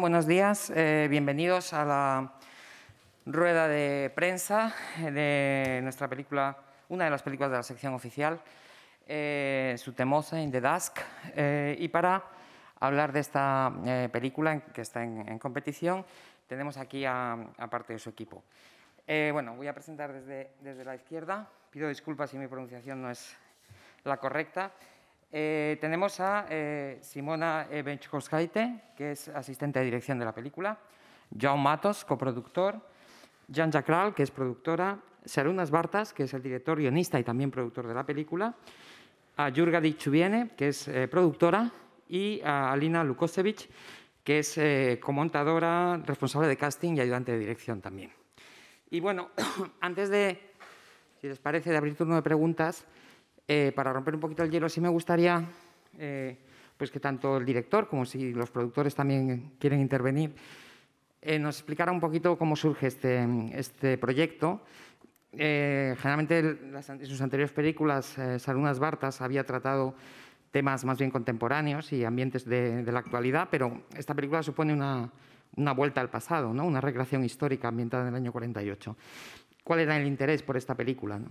Buenos días. Eh, bienvenidos a la rueda de prensa de nuestra película, una de las películas de la sección oficial, eh, in the Dusk. Eh, y para hablar de esta eh, película que está en, en, competición, tenemos aquí a, a parte de su equipo. Eh, bueno, voy a presentar desde, desde la izquierda. Pido disculpas si mi pronunciación no es la correcta. Eh, tenemos a eh, Simona Benchkoskaite, que es asistente de dirección de la película, João Matos, coproductor, Jan Jacral, que es productora, Sarunas Bartas, que es el director, guionista y también productor de la película, a Jurga Chubiene, que es eh, productora, y a Alina Lukosevich, que es eh, comontadora, responsable de casting y ayudante de dirección también. Y bueno, antes de, si les parece, de abrir turno de preguntas, eh, para romper un poquito el hielo, sí me gustaría eh, pues que tanto el director como si los productores también quieren intervenir, eh, nos explicara un poquito cómo surge este, este proyecto. Eh, generalmente en sus anteriores películas, eh, Salunas Bartas había tratado temas más bien contemporáneos y ambientes de, de la actualidad, pero esta película supone una, una vuelta al pasado, ¿no? una recreación histórica ambientada en el año 48. ¿Cuál era el interés por esta película? ¿no?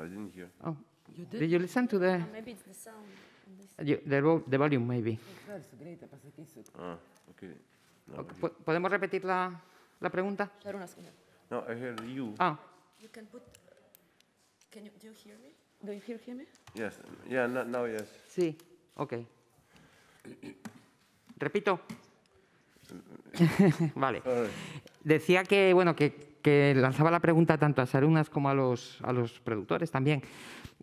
I didn't hear. Oh, You did did? you listen to the, Maybe it's the sound. you- the, vo- the volume, maybe? Ah, okay. No, Ok, po- ¿Podemos repetir la, la pregunta? No, I heard you. Ah, You can put. Can you? Do you hear me? Do you hear, hear me? Yes. Yeah. No, now, yes. sí, ok. Repito. vale. Decía que, bueno, que, que lanzaba la pregunta tanto a Sarunas como a los, a los productores también.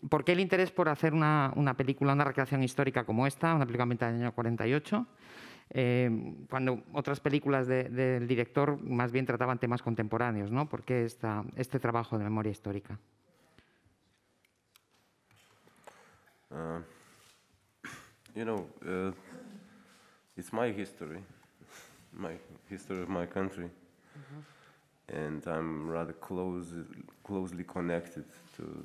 ¿Por qué el interés por hacer una, una película, una recreación histórica como esta, una película ambientada en el año 48, eh, cuando otras películas de- del director más bien trataban temas contemporáneos? ¿no? ¿Por qué esta, este trabajo de memoria histórica? Uh, you know, uh, it's my history, my history of my country, and I'm rather close, closely connected to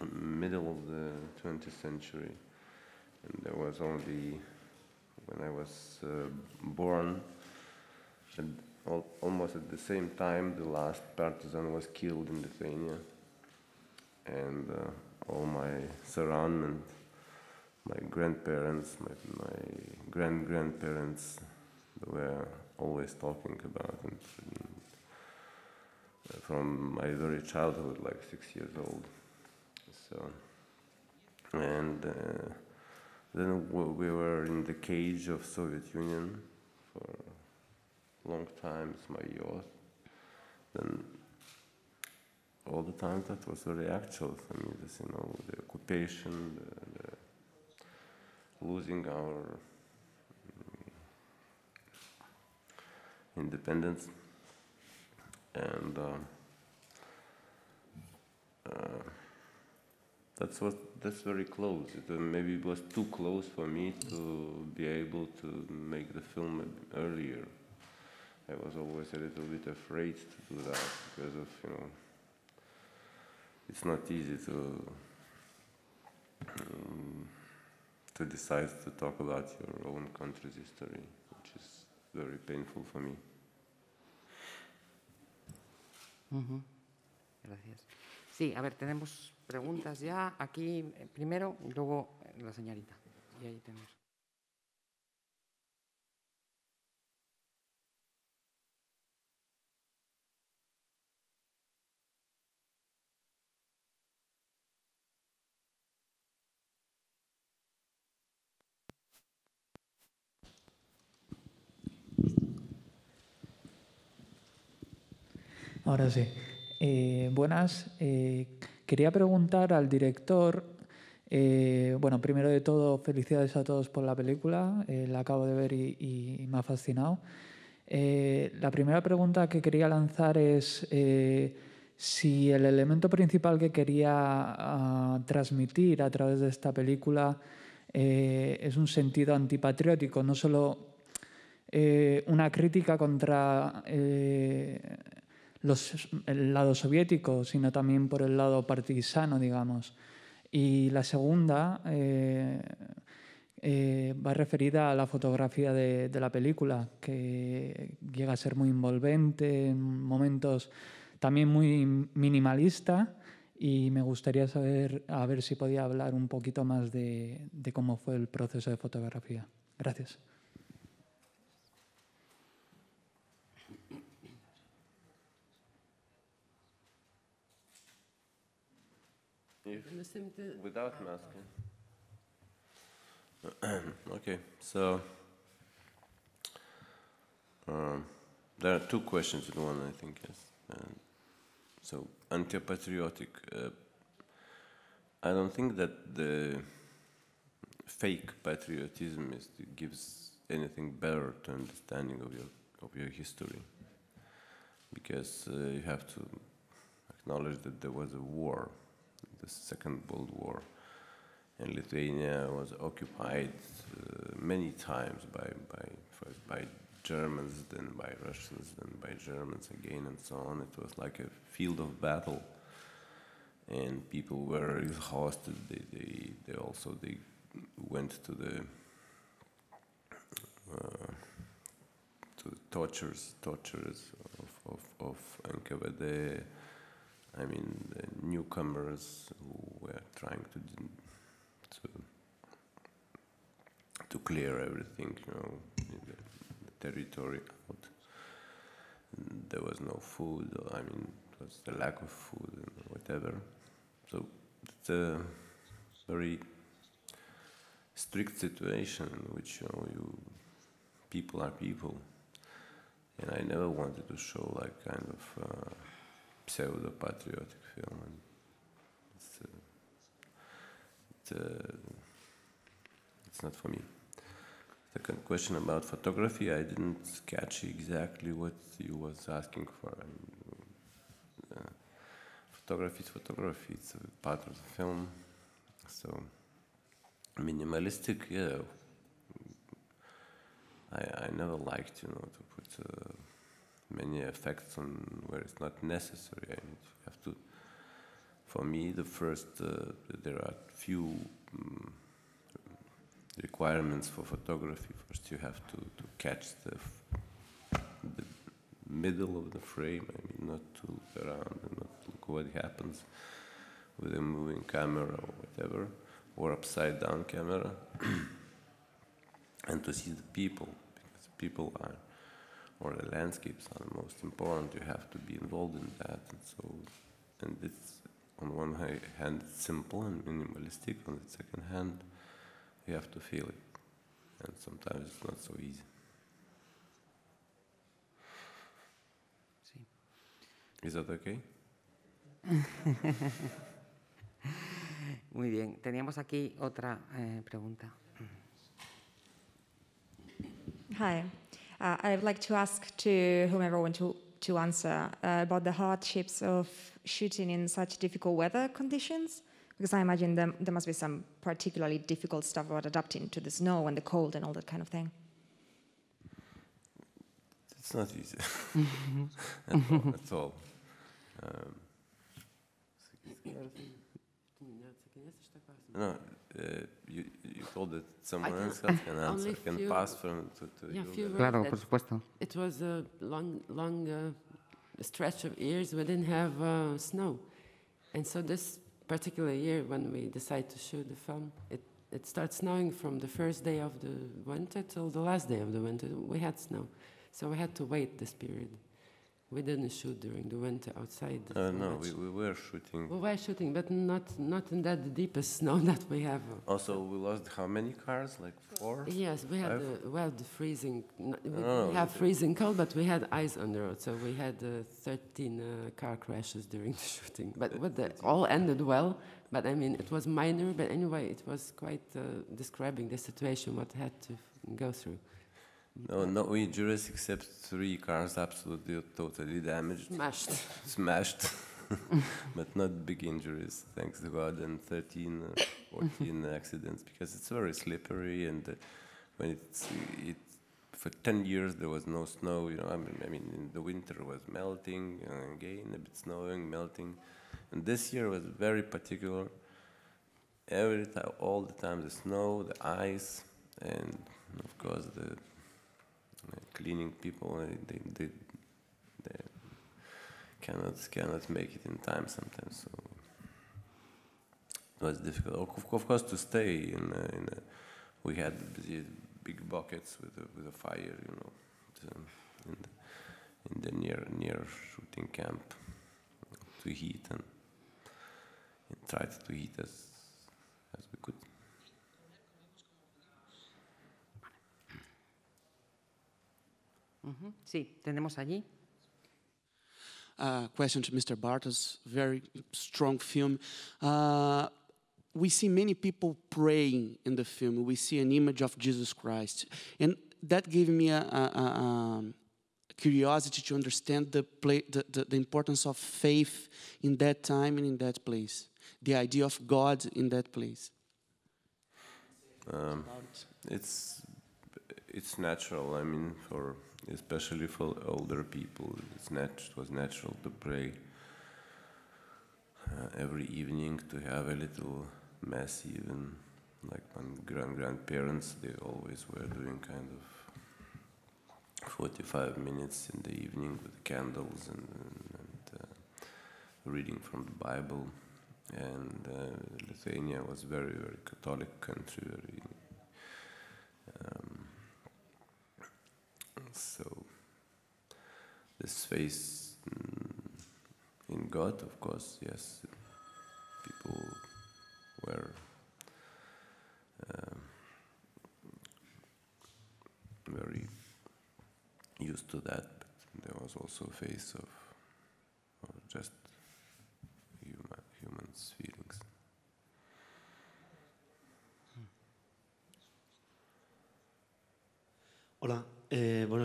the middle of the 20th century. And there was only when I was uh, born, and al- almost at the same time, the last partisan was killed in Lithuania and uh, all my surroundment, my grandparents, my, my grand grandparents were always talking about and, from my very childhood, like six years old. So, and uh, then we were in the cage of Soviet Union for long time, it's my youth. Then all the time that was very actual for me. This, you know, the occupation, the, the losing our independence, and uh, uh, that's what that's very close. It, uh, maybe it was too close for me to be able to make the film earlier. I was always a little bit afraid to do that because of you know it's not easy to um, to decide to talk about your own country's history, very painful for me. Ujú. Gracias. Sí, a ver, tenemos preguntas ya aquí eh, primero luego eh, la señorita. Y ahí tenemos. Ahora sí. Eh, buenas. Eh, quería preguntar al director, eh, bueno, primero de todo, felicidades a todos por la película, la acabo de ver y, me ha fascinado. La primera pregunta que quería lanzar es si el elemento principal que quería ah, transmitir a través de esta película es un sentido antipatriótico, no solo una crítica contra los, el lado soviético, sino también por el lado partisano, digamos. Y la segunda, eh, eh, va referida a la fotografía de, de, la película, que llega a ser muy envolvente, en momentos también muy minimalista, y me gustaría saber, a ver si podía hablar un poquito más de, de cómo fue el proceso de fotografía. Gracias. If, without masking. okay, so um, there are two questions in one, I think, yes. Uh, so, anti-patriotic. Uh, I don't think that the fake patriotism is, gives anything better to understanding of your of your history, because uh, you have to acknowledge that there was a war, the Second World War and Lithuania was occupied uh, many times by, by, first by Germans, then by Russians, then by Germans again, and so on. It was like a field of battle, and people were exhausted. They, they, they also they went to the uh, to the tortures, tortures of, of, of NKVD. I mean, the newcomers who were trying to to to clear everything, you know, the, the territory out. There was no food. I mean, it was the lack of food and whatever. So it's a very strict situation in which you know you people are people, and I never wanted to show like kind of uh, pseudo patriotic film. And it's, uh, uh, it's not for me. Second question about photography, I didn't catch exactly what you was asking for. Uh, photography is photography, it's a part of the film. So, minimalistic, yeah. I, I never liked, you know, to put uh, many effects on where it's not necessary. I mean, you have to for me, the first, uh, there are few um, requirements for photography. First, you have to, to catch the, the middle of the frame, I mean, not to look around and not look what happens with a moving camera or whatever, or upside down camera, and to see the people, because people are, or the landscapes are the most important. You have to be involved in that, and so, and it's on one hand it's simple and minimalistic, on the second hand you have to feel it. And sometimes it's not so easy. Is that okay? Muy bien, teníamos aquí otra eh, pregunta. Hi, uh, I would like to ask to whomever want to to answer uh, about the hardships of shooting in such difficult weather conditions? Because I imagine there, there must be some particularly difficult stuff about adapting to the snow and the cold and all that kind of thing. It's not easy at all. At all. Um, no, you, you told that someone can, else can answer, can few, pass from to, to yeah, you. Claro, por supuesto. It was a long, long uh, stretch of years we didn't have uh, snow. And so this particular year when we decided to shoot the film, it, it started snowing from the first day of the winter till the last day of the winter. We had snow. So we had to wait this period. We didn't shoot during the winter outside. Uh, no, we, we were shooting. We were shooting, but not not in that deepest snow that we have. Also, we lost how many cars? Like four? Yes, we had the, well the freezing. We no, have freezing cold, but we had ice on the road, so we had uh, 13 uh, car crashes during the shooting. But, but the, all ended well. But I mean, it was minor. But anyway, it was quite uh, describing the situation what had to go through. No, no injuries except three cars absolutely totally damaged. Smashed. Smashed. but not big injuries, thanks to God, and 13, uh, 14 accidents because it's very slippery and uh, when it's it for 10 years there was no snow. You know, I mean, I mean in the winter was melting uh, again, a bit snowing, melting, and this year was very particular. Every time, all the time, the snow, the ice and of course the cleaning people uh, they, they, they cannot cannot make it in time sometimes. So it was difficult. Of, course, to stay in a, in a, we had big buckets with a, with a fire, you know, in, the, in the near near shooting camp to heat and, and tried to heat as as we could. Ujú, Sí, tenemos allí. uh, question to Mr. Bartas. Very strong film. Uh, we see many people praying in the film. We see an image of Jesus Christ, and that gave me a, a, a, um, curiosity to understand the, play, the, the, the importance of faith in that time and in that place. The idea of God in that place. Um, it's it's natural. I mean, for especially for older people, it was natural to pray uh, every evening to have a little mass. Even like my grand grandparents, they always were doing kind of forty-five minutes in the evening with candles and, and, and uh, reading from the Bible. And uh, Lithuania was very, very Catholic country, very so this faith mm, in God, of course, yes, people were um, very used to that, but there was also a face of just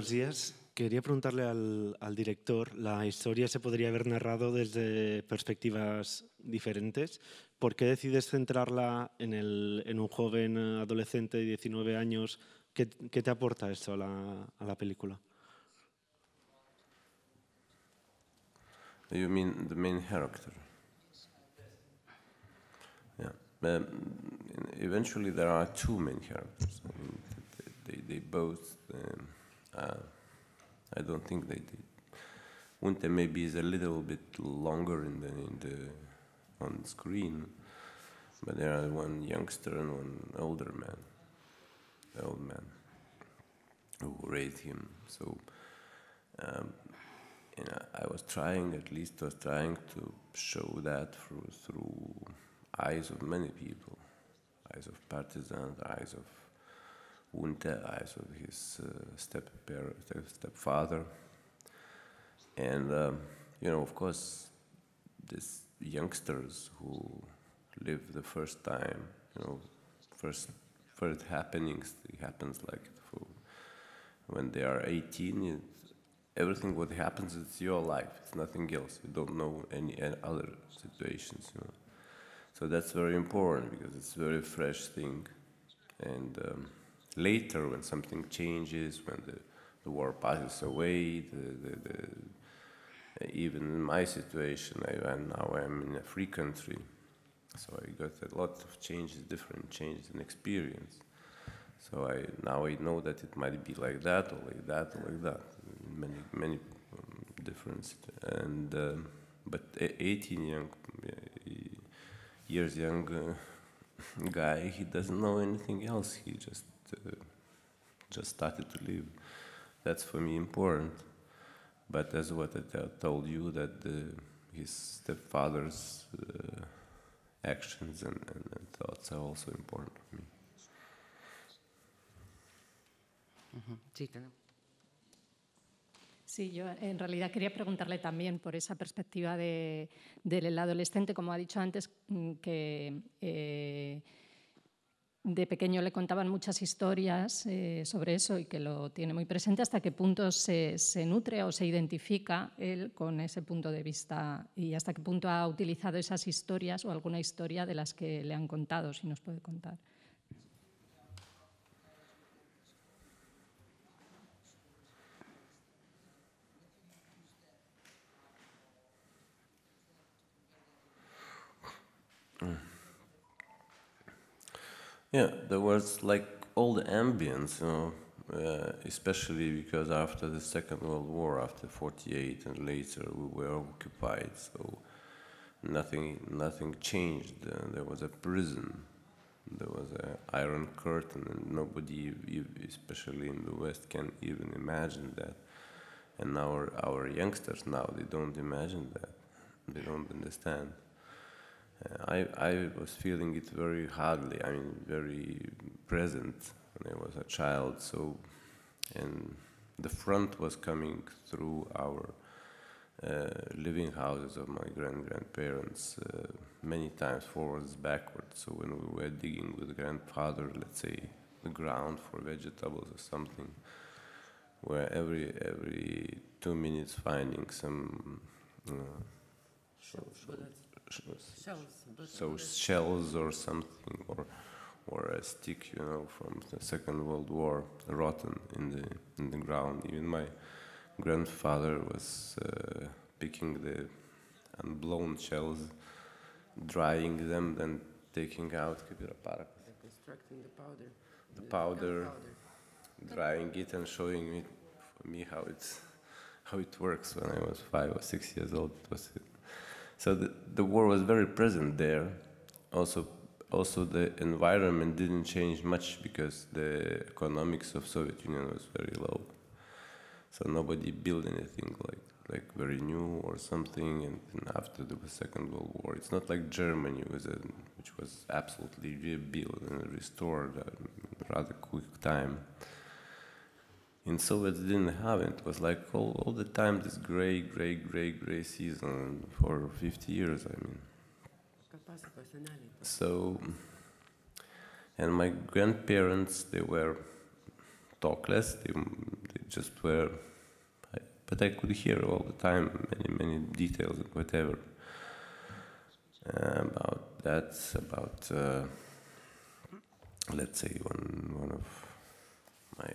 buenos días. Quería preguntarle al, al director, la historia se podría haber narrado desde perspectivas diferentes. ¿Por qué decides centrarla en, el, en un joven adolescente de 19 años? ¿Qué, qué te aporta esto a la, a la película? You mean the main character? Yeah. Um, eventually, there are two main characters. I mean, they, they, they both. Um, uh, I don't think they did. Unte maybe is a little bit longer in the in the on screen, but there are one youngster and one older man, the old man, who raised him. So. Um, you know, I was trying, at least was trying to show that through, through eyes of many people, eyes of partisans, eyes of Unte, eyes of his uh, step stepfather, and um, you know, of course, these youngsters who live the first time, you know, first first happenings, it happens like for when they are 18. It, everything what happens it's your life it's nothing else. You don't know any, any other situations you know. So that's very important because it's a very fresh thing. And um, later when something changes when the, the war passes away the, the, the, even in my situation I, and now i'm in a free country. So i got a lot of changes different changes in experience. So I now I know that it might be like that or like that or like that many many um, different and um, but 18 young years young uh, guy he doesn't know anything else. He just uh, just started to live. That's for me important. But as what I told you that the, his stepfather's uh, actions and, and, and thoughts are also important for me. Ujú, Sí, tenemos. Sí, yo en realidad quería preguntarle también por esa perspectiva de, del adolescente, como ha dicho antes, que eh, de pequeño le contaban muchas historias eh, sobre eso y que lo tiene muy presente, hasta qué punto se, se, nutre o se identifica él con ese punto de vista y hasta qué punto ha utilizado esas historias o alguna historia de las que le han contado, si nos puede contar. Yeah, there was like all the ambience, you know, uh, especially because after the Second World War, after 48 and later, we were occupied, so nothing, nothing changed. Uh, there was a prison, there was an iron curtain, and nobody, especially in the West, can even imagine that. And our, our youngsters now, they don't imagine that. They don't understand. I, I was feeling it very hardly, I mean, very present when I was a child. So, and the front was coming through our uh, living houses of my grand grandparents uh, many times forwards, backwards. So when we were digging with grandfather, let's say the ground for vegetables or something, where every every two minutes finding some. Uh, Shells. so shells or something, or or a stick, you know, from the Second World War, rotten in the in the ground. Even my grandfather was uh, picking the unblown shells, drying them, then taking out Extracting the powder. the powder, drying it, and showing me for me how it's how it works. When I was five or six years old, it was. So the, the war was very present there. Also, also the environment didn't change much because the economics of Soviet Union was very low. So nobody built anything like like very new or something. And, after the Second World War, it's not like Germany, was a, which was absolutely rebuilt and restored uh, in rather quick time. In Soviets didn't have it. It was like all, all the time this gray, gray, gray, gray season for 50 years. I mean. So, and my grandparents, they were talkless. They, they just were, but I could hear all the time many, many details and whatever uh, about that, about, uh, let's say, one, one of my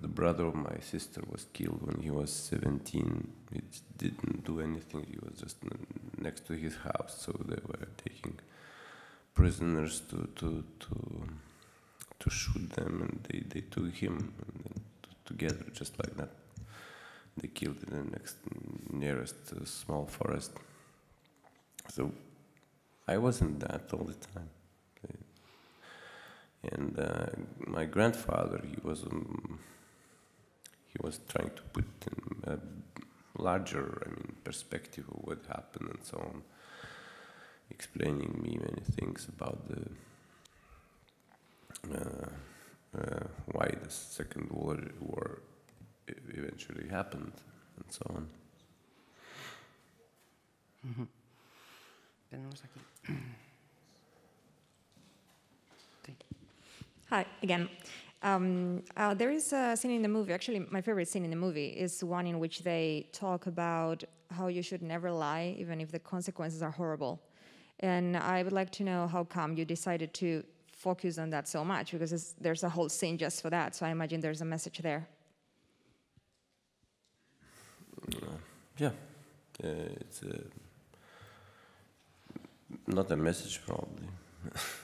the brother of my sister was killed when he was 17. He didn't do anything. He was just next to his house, so they were taking prisoners to to to to shoot them, and they, they took him together just like that. They killed in the next nearest uh, small forest. So I wasn't that all the time. And uh, my grandfather, he was um, he was trying to put in a larger, I mean, perspective of what happened and so on, explaining me many things about the uh, uh, why the Second World War eventually happened and so on. Mm-hmm. Tenemos Hi again. Um, uh, there is a scene in the movie. Actually, my favorite scene in the movie is one in which they talk about how you should never lie, even if the consequences are horrible. And I would like to know how come you decided to focus on that so much, because there's a whole scene just for that. So I imagine there's a message there. Uh, yeah, uh, it's not a message probably.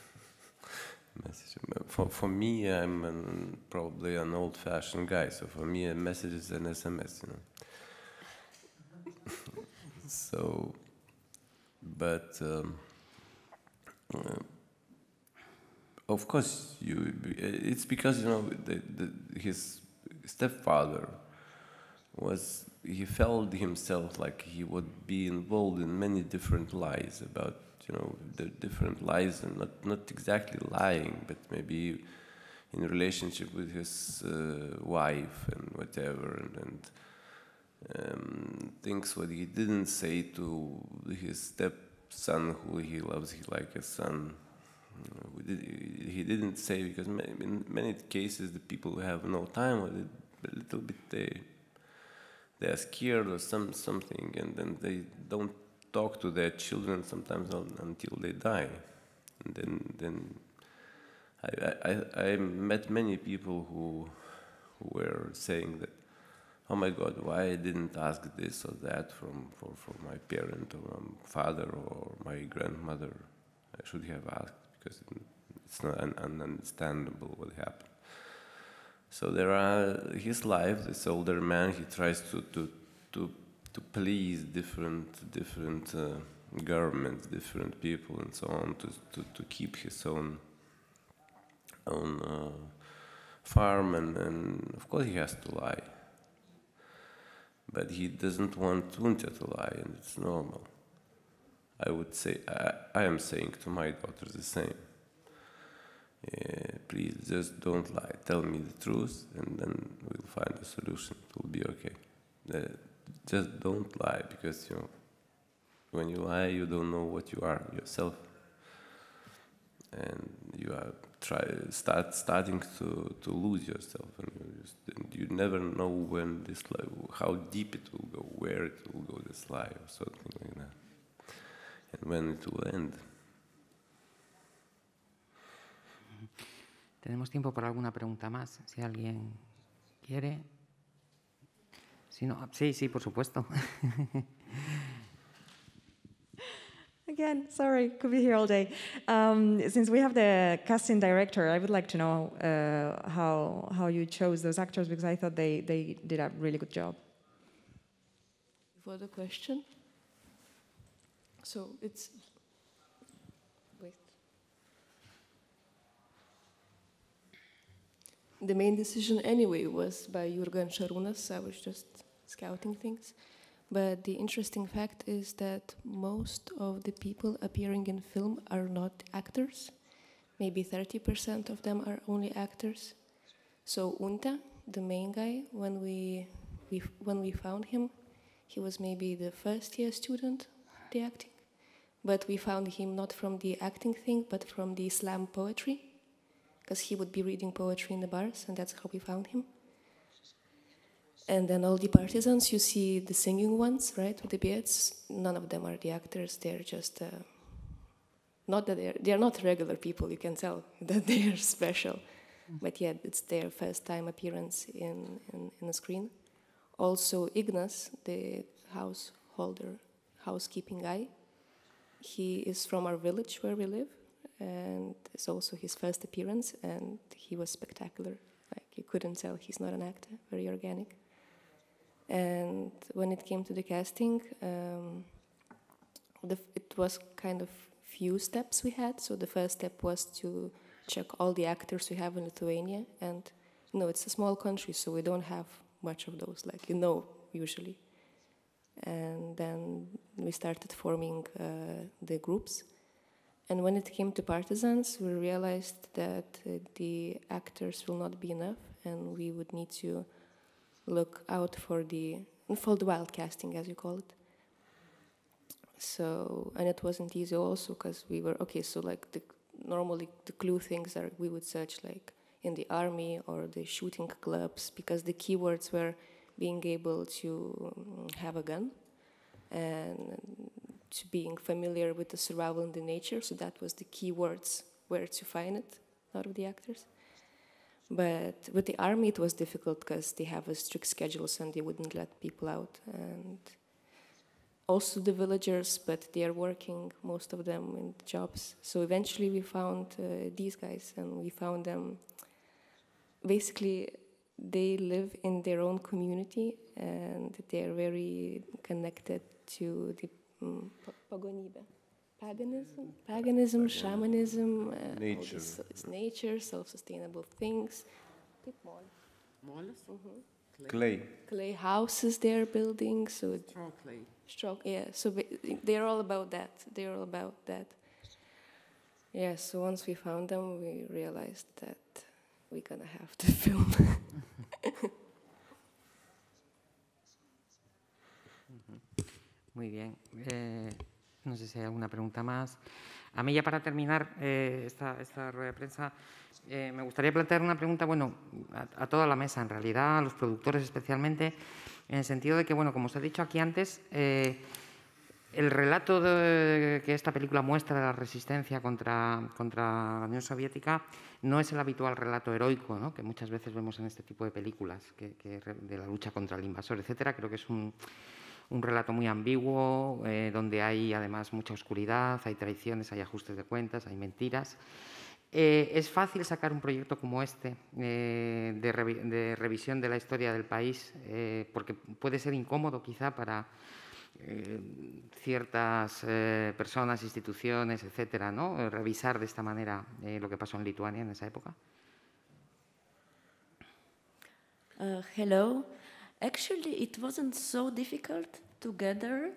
message. For, for me, I'm an, probably an old-fashioned guy, so for me, a message is an SMS, you know. so, but um, uh, of course, you. It's because you know the, the, his stepfather was he felt himself like he would be involved in many different lies about you know, the different lies and not, not exactly lying, but maybe in relationship with his uh, wife and whatever, and, and um, things what he didn't say to his stepson, who he loves he like a son. He didn't say because in many cases the people have no time with it, a little bit they they are scared or some something, and then they don't talk to their children sometimes until they die. And then, then I, I, I met many people who, who were saying that, oh my God, why I didn't ask this or that from, for, for my parent or my father or my grandmother. I should have asked because It's not un- ununderstandable what happened. So there are his life. This older man, he tries to to to, to please different different uh, governments, different people, and so on, to to, to keep his own own uh, farm, and, and of course he has to lie. But he doesn't want Tunja to lie, and it's normal. I would say, I, I am saying to my daughter the same. Uh, please, just don't lie. Tell me the truth, and then we'll find a solution. It will be okay. Uh, just don't lie, because you know, when you lie, you don't know what you are yourself, and you are try start starting to, to lose yourself, and you, just, and you never know when this lie, how deep it will go, where it will go, this lie, or something like that and when it will end. Tenemos tiempo para alguna pregunta más, si alguien quiere. Si no, sí, sí, por supuesto. Again, sorry, could be here all day. Um, since we have the casting director, I would like to know uh, how how you chose those actors because I thought they, they did a really good job. For the question, so it's wait. The main decision anyway was by Jurgen Sharunas. I was just scouting things. But the interesting fact is that most of the people appearing in film are not actors. Maybe 30% of them are only actors. So Unte, the main guy, when we, we when we found him, he was maybe the first year student, the acting. But we found him not from the acting thing, but from the slam poetry, because he would be reading poetry in the bars, and that's how we found him. And then all the partisans, you see the singing ones, right, with the beards. None of them are the actors. They're just uh, not that they're they're not regular people. You can tell that they're special. But yet, it's their first time appearance in, in, in screen. Also, Ignas, the householder, housekeeping guy, he is from our village where we live, and it's also his first appearance, and he was spectacular. Like you couldn't tell he's not an actor, very organic. And when it came to the casting, um, the, it was kind of few steps we had. So the first step was to check all the actors we have in Lithuania, and you know it's a small country, so we don't have much of those, like you know usually. And then we started forming uh, the groups. And when it came to partisans, we realized that uh, the actors will not be enough, and we would need to look out for the for the wild casting, as you call it. So, and it wasn't easy also because we were okay. So, like the normally the clue things are we would search like in the army or the shooting clubs because the keywords were being able to um, have a gun and to being familiar with the survival in the nature. So that was the key words where to find it out of the actors. But with the army, it was difficult because they have a strict schedules and they wouldn't let people out. And also the villagers, but they are working, most of them, in jobs. So eventually we found uh, these guys and we found them. Basically, they live in their own community and they are very connected to the um, pagonybę. Paganism, paganism, shamanism, uh, Nature. this- it's nature, self-sustainable things. Clay. Clay houses they're building, so it- Straw clay. Straw, yeah. So they're all about that. They're all about that. Yeah. So once we found them, we realized that we're gonna have to film. Muy bien. Eh, no sé si hay alguna pregunta más. A mí ya para terminar eh, esta, esta rueda de prensa, eh, me gustaría plantear una pregunta, bueno, a, toda la mesa en realidad, a los productores especialmente, en el sentido de que, bueno, como os he dicho aquí antes, el relato que esta película muestra de la resistencia contra, contra la Unión Soviética no es el habitual relato heroico ¿no? que muchas veces vemos en este tipo de películas, que, que de la lucha contra el invasor, etcétera. Creo que es un, un relato muy ambiguo, eh, donde hay además mucha oscuridad, hay traiciones, hay ajustes de cuentas, hay mentiras. Eh, es fácil sacar un proyecto como este eh, de, revi- de revisión de la historia del país, porque puede ser incómodo quizá para ciertas personas, instituciones, etcétera, ¿no? Revisar de esta manera lo que pasó en Lituania en esa época. Uh, hello. Actually, it wasn't so difficult to gather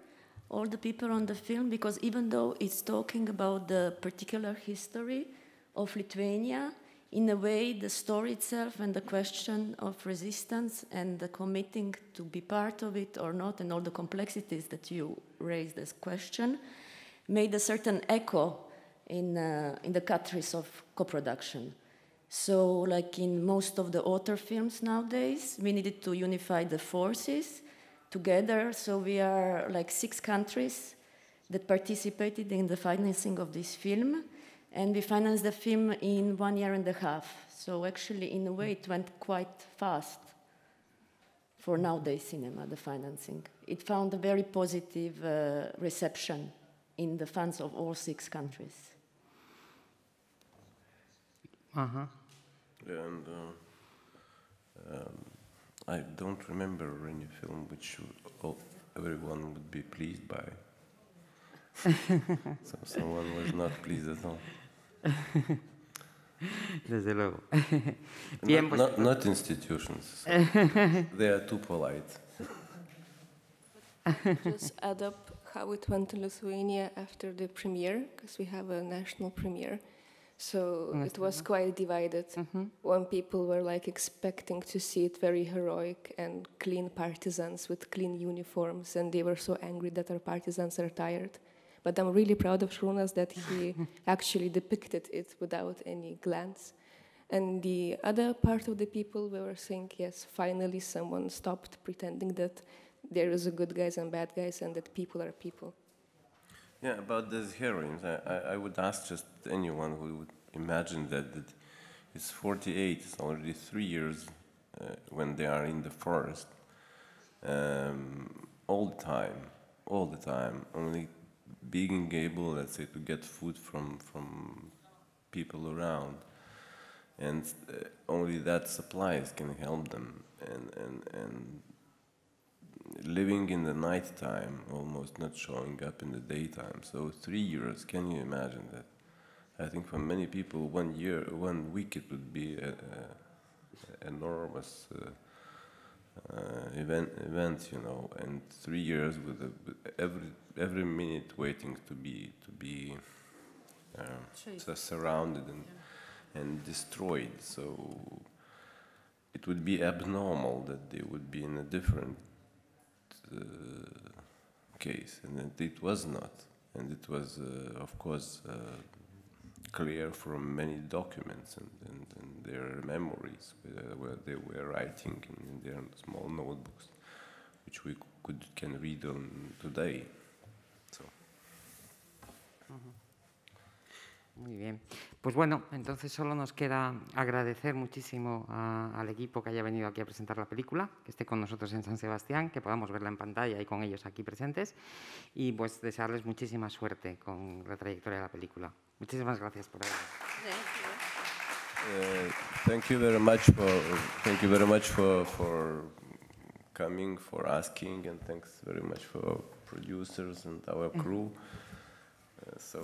all the people on the film because even though it's talking about the particular history of Lithuania, in a way, the story itself and the question of resistance and the committing to be part of it or not, and all the complexities that you raised as question, made a certain echo in, uh, in the countries of co-production. So, like in most of the author films nowadays, we needed to unify the forces together. So we are like six countries that participated in the financing of this film, and we financed the film in one year and a half. So actually, in a way, it went quite fast for nowadays cinema, the financing. It found a very positive uh, reception in the fans of all six countries. Ajá. And uh, um, I don't remember any film which all, everyone would be pleased by. so someone was not pleased at all. Desde luego. Bien, not, pues- not, not institutions. they are too polite. Just add up how it went in Lithuania after the premiere, because we have a national premiere. So it was mm-hmm. quite divided. Mm-hmm. One people were like expecting to see it very heroic and clean partisans with clean uniforms, and they were so angry that our partisans are tired. But I'm really proud of Sarunas that he actually depicted it without any glance. And the other part of the people we were saying, yes, finally someone stopped pretending that there is a good guys and bad guys and that people are people. Yeah, about these heroines, I, I, I would ask just anyone who would imagine that, that it's 48, it's already three years uh, when they are in the forest, um, all the time, all the time, only being able, let's say, to get food from, from people around. And uh, only that supplies can help them. And, and, and living in the night time, almost not showing up in the daytime. So three years, can you imagine that? I think for many people, one year, one week, it would be a, a enormous uh, uh, event, event, you know. And three years with, a, with every every minute waiting to be to be uh, surrounded and and destroyed. So it would be abnormal that they would be in a different case, and it, was not. And it was, uh, of course, uh, clear from many documents and, and, and their memories where, they were writing in, in their small notebooks, which we could can read on today. So. Muy bien. Pues bueno, entonces solo nos queda agradecer muchísimo a- al equipo que haya venido aquí a presentar la película, que esté con nosotros en San Sebastián, que podamos verla en pantalla y con ellos aquí presentes, y pues desearles muchísima suerte con la trayectoria de la película. Muchísimas gracias por haber Uh, thank you very much for thank you very much for for coming, for asking, and thanks very much for producers and our crew. Uh, so